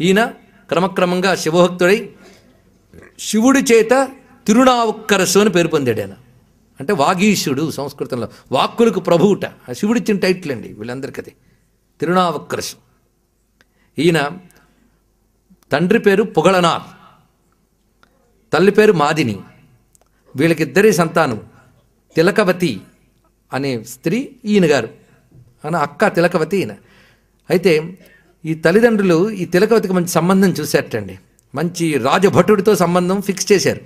ఈయన క్రమక్రమంగా శివభక్తుడై శివుడి చేత తిరునావుక్కరసు అని పేరు పొందాడు ఆయన. అంటే వాగీశుడు సంస్కృతంలో వాక్కులకు ప్రభువుట. ఆ శివుడిచ్చిన టైటిల్ అండి వీళ్ళందరికీ అది. తిరునావుక్కరసు. ఈయన తండ్రి పేరు పొగళనార్. తల్లి పేరు మాదిని. వీళ్ళకిద్దరి సంతానం తిలకవతి అనే స్త్రీ ఈయన గారు. అన్న అక్క తిలకవతి ఈయన. అయితే ఈ తల్లిదండ్రులు ఈ తిలకవతికి మంచి సంబంధం చూసేటండి. మంచి రాజభటుడితో సంబంధం ఫిక్స్ చేశారు.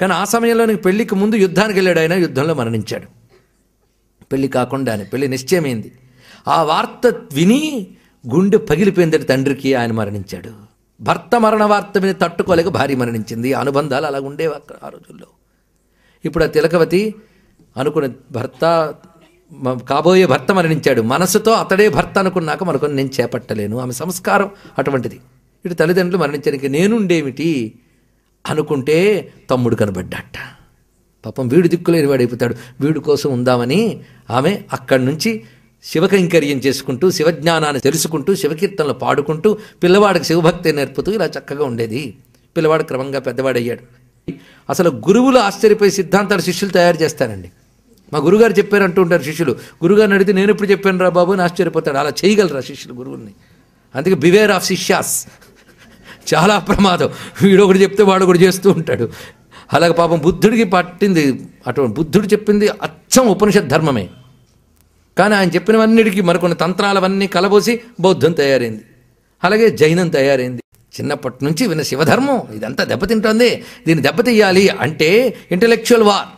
కానీ ఆ సమయంలో పెళ్ళికి ముందు యుద్ధానికి వెళ్ళాడు ఆయన యుద్ధంలో మరణించాడు. పెళ్ళి కాకుండానే పెళ్ళి నిశ్చయమైంది. ఆ వార్త విని గుండె పగిలిపోయిందట తండ్రికి ఆయన మరణించాడు. భర్త మరణ వార్త విని తట్టుకోలేక భార్య మరణించింది. ఆ అనుబంధాలు అలా ఉండేవి అక్కడ ఆ రోజుల్లో. ఇప్పుడు ఆ తిలకవతి అనుకున్న భర్త కాబోయే భర్త మరణించాడు. మనసుతో అతడే భర్త అనుకున్నాక మరొకరు నేను చేపట్టలేను. ఆమె సంస్కారం అటువంటిది. ఇటు తల్లిదండ్రులు మరణించడానికి నేనుండేమిటి అనుకుంటే తమ్ముడు కనబడ్డాట. పాపం వీడు దిక్కులేని వాడైపోతాడు. వీడు కోసం ఉందామని ఆమె అక్కడి నుంచి శివకైంకర్యం చేసుకుంటూ శివజ్ఞానాన్ని తెలుసుకుంటూ శివకీర్తనలు పాడుకుంటూ పిల్లవాడికి శివభక్తి నేర్పుతూ ఇలా చక్కగా ఉండేది. పిల్లవాడు క్రమంగా పెద్దవాడయ్యాడు. అసలు గురువులు ఆశ్చర్యపోయే సిద్ధాంతాలు శిష్యులు తయారు చేస్తారండి. మా గురుగారు చెప్పారు అంటూ ఉంటారు శిష్యులు. గురుగారిని అడిగితే నేను ఎప్పుడు చెప్పాను రా బాబు అని ఆశ్చర్యపోతాడు. అలా చేయగలరా శిష్యులు గురువుల్ని? అందుకే బివేర్ ఆఫ్ శిష్యాస్. చాలా ప్రమాదం. వీడు ఒకటి చెప్తే వాడు ఒకటి చేస్తూ ఉంటాడు. అలాగే పాపం బుద్ధుడికి పట్టింది అటువంటి బుద్ధుడు చెప్పింది అచ్చం ఉపనిషత్ ధర్మమే. కానీ ఆయన చెప్పినవన్నిటికీ మరికొన్ని తంత్రాలవన్నీ కలబోసి బౌద్ధం తయారైంది. అలాగే జైనం తయారైంది. చిన్నప్పటి నుంచి విన్న శివధర్మం. ఇదంతా దెబ్బతింటోంది. దీన్ని దెబ్బతీయాలి అంటే ఇంటలెక్చువల్ వార్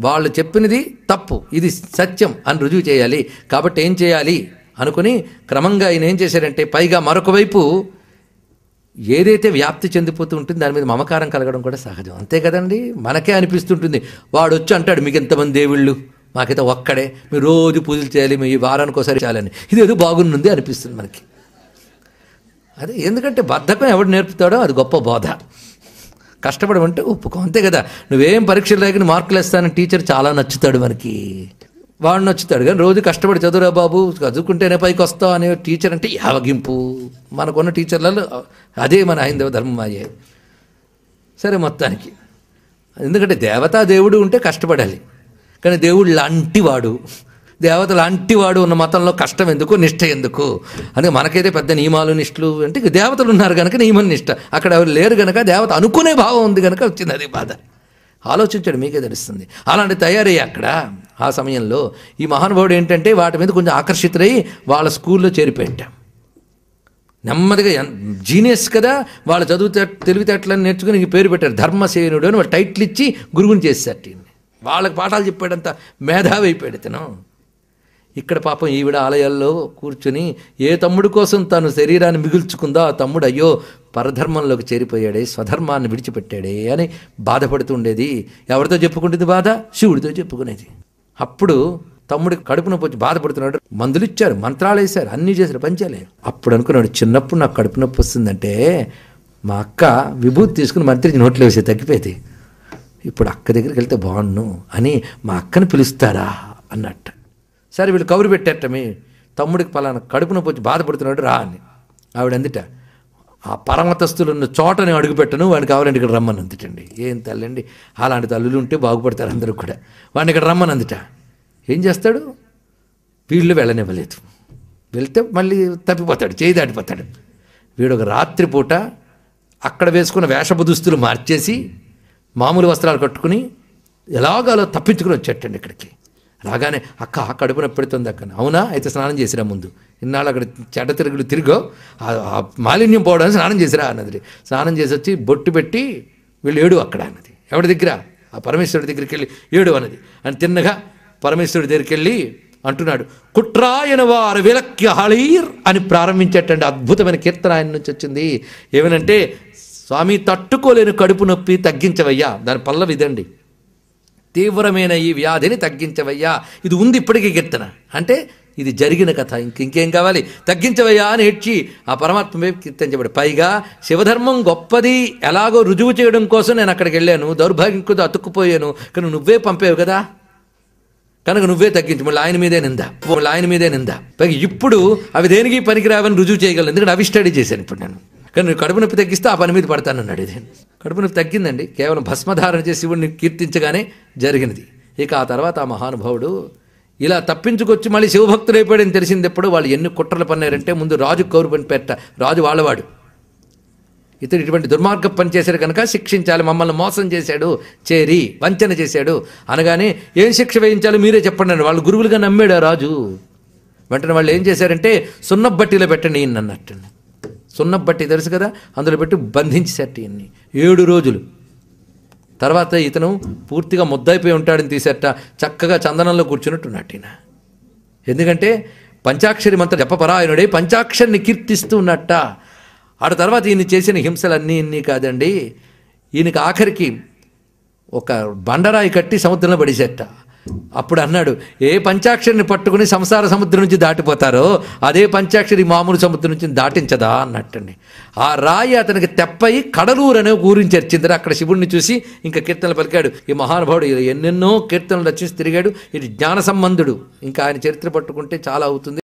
వాళ్ళు చెప్పినది తప్పు ఇది సత్యం అని రుజువు చేయాలి. కాబట్టి ఏం చేయాలి? అనుకుని క్రమంగా ఆయన ఏం చేశారంటే పైగా మరొక వైపు ఏదైతే వ్యాప్తి చెందిపోతూ ఉంటుంది దాని మీద మమకారం కలగడం కూడా సహజం. అంతే కదండి? మనకే అనిపిస్తుంటుంది. వాడు వచ్చి అంటాడు మీకు ఎంతమంది దేవుళ్ళు? మాకైతే ఒక్కడే. మీరు రోజు పూజలు చేయాలి మీ వారానికి ఒకసారి చేయాలని. ఇది ఏదో బాగుంది అనిపిస్తుంది మనకి. అదే ఎందుకంటే బద్ధకం ఎవడు నేర్పుతాడో అది గొప్ప బోధ. కష్టపడమంటే ఒప్పుకో. అంతే కదా. నువ్వేం పరీక్షలు లేకని మార్కులు వేస్తానని టీచర్ చాలా నచ్చుతాడు మనకి. వాడు నచ్చుతాడు కానీ రోజు కష్టపడి చదువురా బాబు చదువుకుంటేనే పైకి వస్తావు అనే టీచర్ అంటే యావగింపు. మనకున్న టీచర్లలో అదే మన హైందవ ధర్మం అయ్యే. సరే మొత్తానికి. ఎందుకంటే దేవతా దేవుడు ఉంటే కష్టపడాలి. కానీ దేవుడు లాంటివాడు. దేవత అంటివాడు ఉన్న మతంలో కష్టం ఎందుకు నిష్ట ఎందుకు? అందుకే మనకైతే పెద్ద నియమాలు నిష్ఠలు అంటే దేవతలు ఉన్నారు కనుక నియమం నిష్ట. అక్కడ ఎవరు లేరు కనుక దేవత అనుకునే భావం ఉంది కనుక వచ్చింది అది బాధ. ఆలోచించాడు మీకే తెలుస్తుంది. అలాంటి తయారయ్యి అక్కడ ఆ సమయంలో ఈ మహానుభావుడు ఏంటంటే వాటి మీద కొంచెం ఆకర్షితులై వాళ్ళ స్కూల్లో చేరిపెట్టాం నెమ్మదిగా జీనియస్ కదా వాళ్ళ చదువు తెలివితేటలను నేర్చుకుని ఈ పేరు పెట్టారు ధర్మసేనుడు అని వాళ్ళు టైటిల్ ఇచ్చి గురువుని చేశారు వాళ్ళకి పాఠాలు చెప్పాడంత మేధావి అయిపోయాడు ఇతను. ఇక్కడ పాపం ఈవిడ ఆలయాల్లో కూర్చుని ఏ తమ్ముడు కోసం తను శరీరాన్ని మిగుల్చుకుందో ఆ తమ్ముడు అయ్యో పరధర్మంలోకి చేరిపోయాడే స్వధర్మాన్ని విడిచిపెట్టాడే అని బాధపడుతుండేది. ఎవరితో చెప్పుకుంటుంది బాధ? శివుడితో చెప్పుకునేది. అప్పుడు తమ్ముడికి కడుపు నొప్పి వచ్చి బాధపడుతున్నాడు. మందులు ఇచ్చారు మంత్రాలు వేశారు అన్నీ చేశారు పంచాలే. అప్పుడు అనుకున్నాడు చిన్నప్పుడు నాకు కడుపు నొప్పి వస్తుందంటే మా అక్క విభూతి తీసుకుని మంత్రి నోట్లో వేసి తగ్గిపోయేది. ఇప్పుడు అక్క దగ్గరికి వెళ్తే బాగుండు అని మా అక్కని పిలుస్తారా అన్నట్టు. సరే వీళ్ళు కబురు పెట్టేట మీ తమ్ముడికి పలానా కడుపున పోయి బాధపడుతున్నాడు రా అని. ఆవిడ అందుట ఆ పరమతస్తులు ఉన్న చోటని అడుగుపెట్టను వాడిని కావాలంటే ఇక్కడ రమ్మని అందుటండి. ఏం తల్లండి అలాంటి తల్లులు ఉంటే బాగుపడతారు అందరూ కూడా. వాడిని ఇక్కడ రమ్మని అందుట. ఏం చేస్తాడు? వీళ్ళు వెళ్ళనివ్వలేదు. వెళ్తే మళ్ళీ తప్పిపోతాడు చేయి దాటిపోతాడు. వీడు ఒక రాత్రిపూట అక్కడ వేసుకున్న వేషపు దుస్తులు మార్చేసి మామూలు వస్త్రాలు కట్టుకుని ఎలాగాలో తప్పించుకుని వచ్చేటండి ఇక్కడికి. రాగానే అక్క ఆ కడుపు నొప్పి పెడుతుంది అక్క. అవునా? అయితే స్నానం చేసిరా ముందు. ఇన్నాళ్ళు అక్కడ చెడ్డ తిరుగులు తిరిగో మాలిన్యం పోవడానికి స్నానం చేసిరా అన్నది. స్నానం చేసి వచ్చి బొట్టు పెట్టి వీళ్ళు ఏడు అక్కడ అన్నది. ఎవరి దగ్గర? ఆ పరమేశ్వరుడి దగ్గరికి వెళ్ళి ఏడు అన్నది. అని తిన్నగా పరమేశ్వరుడి దగ్గరికి వెళ్ళి అంటున్నాడు కుట్రాయన వారు విలక్య హళీర్ అని ప్రారంభించేటువంటి అద్భుతమైన కీర్తన ఆయన నుంచి వచ్చింది. ఏమనంటే స్వామి తట్టుకోలేని కడుపు నొప్పి తగ్గించవయ్యా. దాని పల్లవి ఇదండి తీవ్రమైన ఈ వ్యాధిని తగ్గించవయ్యా. ఇది ఉంది ఇప్పటికీ కీర్తన అంటే ఇది జరిగిన కథ. ఇంక ఇంకేం కావాలి? తగ్గించవయ్యా అని ఏడ్చి ఆ పరమాత్మే కీర్తించబడి పైగా శివధర్మం గొప్పది. ఎలాగో రుజువు చేయడం కోసం నేను అక్కడికి వెళ్ళాను. దౌర్భాగ్యం కొద్ది అతుక్కుపోయాను. కానీ నువ్వే పంపేవు కదా. కనుక నువ్వే తగ్గించు. మళ్ళీ ఆయన మీదే నిందా. మళ్ళీ ఆయన మీదే నిందా. పైగా ఇప్పుడు అవి దేనికి పనికిరావని రుజువు చేయగలను? ఎందుకంటే అవి స్టడీ చేశాను ఇప్పుడు నేను. కానీ నువ్వు కడుపు నొప్పి తగ్గిస్తే ఆ పని మీద పడతానన్నాడు ఇది. కడుపు నొప్పి తగ్గిందండి. కేవలం భస్మధారణ చేసి శివుడిని కీర్తించగానే జరిగినది. ఇక ఆ తర్వాత ఆ మహానుభావుడు ఇలా తప్పించుకొచ్చి మళ్ళీ శివభక్తుడు అయిపోయాడని తెలిసిందెప్పుడు వాళ్ళు ఎన్ని కుట్రలు పన్నారంటే ముందు రాజు కౌరు పని పెట్ట రాజు వాళ్ళవాడు. ఇతడు ఇటువంటి దుర్మార్గం పని చేశాడు కనుక శిక్షించాలి మమ్మల్ని మోసం చేశాడు చేరి వంచన చేశాడు. అనగానే ఏం శిక్ష వేయించాలో మీరే చెప్పండి అని వాళ్ళు గురువులుగా నమ్మాడు రాజు. వెంటనే వాళ్ళు ఏం చేశారంటే సున్నబట్టిలో పెట్టండి ఈయన అన్నట్టు. సున్నబట్టి తెలుసు కదా? అందులో పెట్టి బంధించేసట్టు ఇన్ని ఏడు రోజులు. తర్వాత ఇతను పూర్తిగా ముద్దైపోయి ఉంటాడని తీసేట చక్కగా చందనంలో కూర్చున్నట్టున్నట్టు ఈయన ఎందుకంటే పంచాక్షరి మంత్ర జపపరాయణుడే పంచాక్షరిని కీర్తిస్తూ ఉన్నట్ట. ఆడ తర్వాత ఈయన చేసిన హింసలన్నీ ఇన్ని కాదండి. ఈయనకి ఆఖరికి ఒక బండరాయి కట్టి సముద్రంలో పడేసేట. అప్పుడు అన్నాడు ఏ పంచాక్షరిని పట్టుకుని సంసార సముద్రం నుంచి దాటిపోతారో అదే పంచాక్షరి మామూలు సముద్రం నుంచి దాటించదా అన్నట్టండి. ఆ రాయి అతనికి తెప్పయి కడలూరు అనే ఊరిని చర్చించారు అక్కడ శివుడిని చూసి ఇంకా కీర్తనలు పలికాడు. ఈ మహానుభావుడు ఎన్నెన్నో కీర్తనలు రచించి తిరిగాడు. ఇది జ్ఞాన సంబంధుడు. ఇంకా ఆయన చరిత్ర పట్టుకుంటే చాలా అవుతుంది.